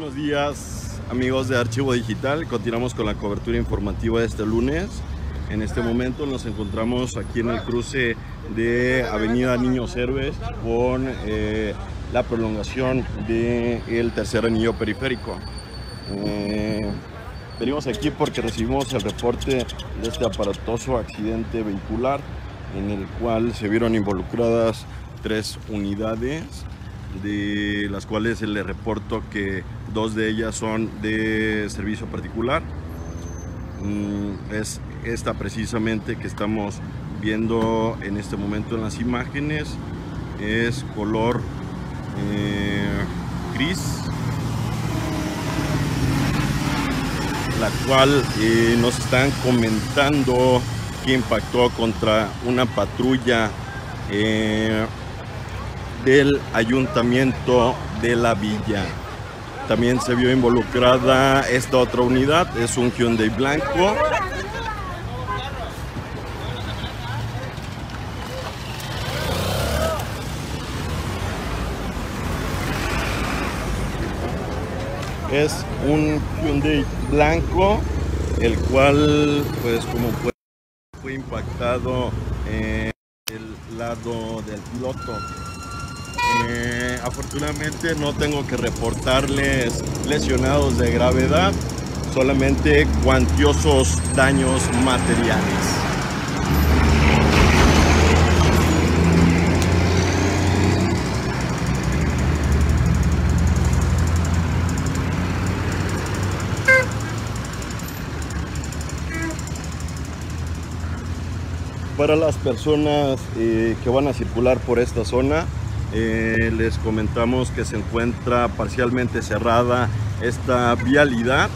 Buenos días amigos de Archivo Digital, continuamos con la cobertura informativa de este lunes. En este momento nos encontramos aquí en el cruce de Avenida Niños Héroes con eh, la prolongación del tercer anillo periférico. Eh, venimos aquí porque recibimos el reporte de este aparatoso accidente vehicular en el cual se vieron involucradas tres unidades de las cuales le reporto que dos de ellas son de servicio particular. Mm, es esta precisamente que estamos viendo en este momento en las imágenes. Es color eh, gris. La cual eh, nos están comentando que impactó contra una patrulla eh, del ayuntamiento de la villa. También se vio involucrada esta otra unidad, es un Hyundai blanco. Es un Hyundai blanco, el cual, pues como fue, fue impactado en el lado del piloto. Eh, afortunadamente no tengo que reportarles lesionados de gravedad, solamente cuantiosos daños materiales. Para las personas eh, que van a circular por esta zona, eh, les comentamos que se encuentra parcialmente cerrada esta vialidad,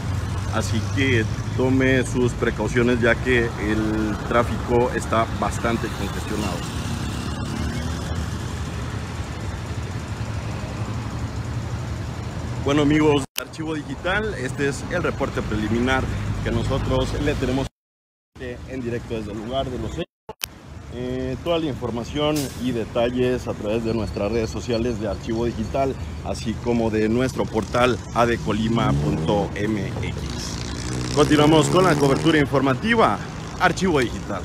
así que tome sus precauciones ya que el tráfico está bastante congestionado. Bueno amigos Archivo Digital, este es el reporte preliminar que nosotros le tenemos en directo desde el lugar de los hechos. Eh, toda la información y detalles a través de nuestras redes sociales de Archivo Digital, así como de nuestro portal adecolima.mx. Continuamos con la cobertura informativa, Archivo Digital.